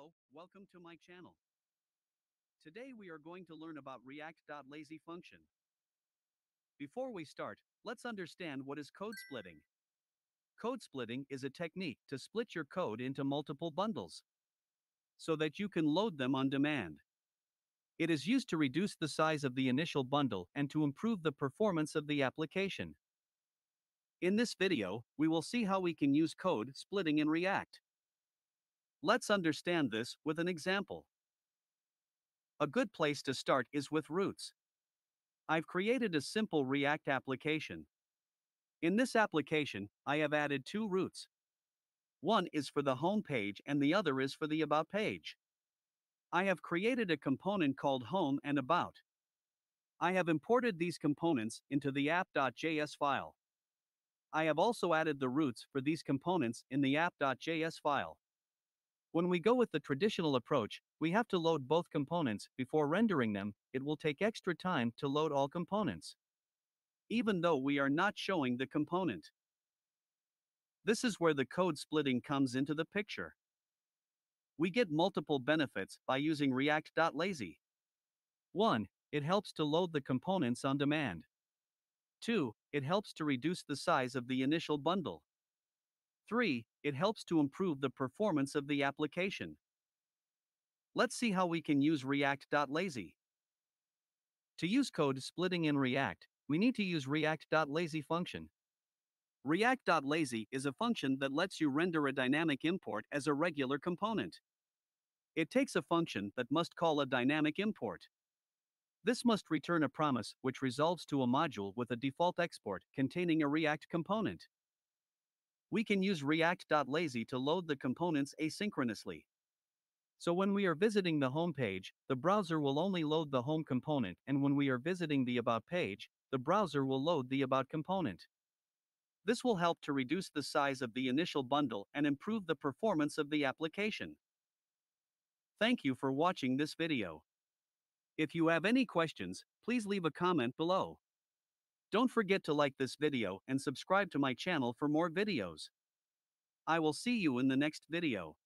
Hello, welcome to my channel. Today we are going to learn about React.lazy function. Before we start, let's understand what is code splitting. Code splitting is a technique to split your code into multiple bundles so that you can load them on demand. It is used to reduce the size of the initial bundle and to improve the performance of the application. In this video, we will see how we can use code splitting in React. Let's understand this with an example. A good place to start is with routes. I've created a simple React application. In this application, I have added two routes. One is for the home page and the other is for the about page. I have created a component called home and about. I have imported these components into the app.js file. I have also added the routes for these components in the app.js file. When we go with the traditional approach, we have to load both components before rendering them, it will take extra time to load all components. Even though we are not showing the component. This is where the code splitting comes into the picture. We get multiple benefits by using React.lazy. 1. It helps to load the components on demand. 2. It helps to reduce the size of the initial bundle. 3. It helps to improve the performance of the application. Let's see how we can use React.lazy. To use code splitting in React, we need to use React.lazy function. React.lazy is a function that lets you render a dynamic import as a regular component. It takes a function that must call a dynamic import. This must return a promise which resolves to a module with a default export containing a React component we can use React.lazy to load the components asynchronously. So when we are visiting the home page, the browser will only load the home component, and when we are visiting the About page, the browser will load the About component. This will help to reduce the size of the initial bundle and improve the performance of the application. Thank you for watching this video. If you have any questions, please leave a comment below. Don't forget to like this video and subscribe to my channel for more videos. I will see you in the next video.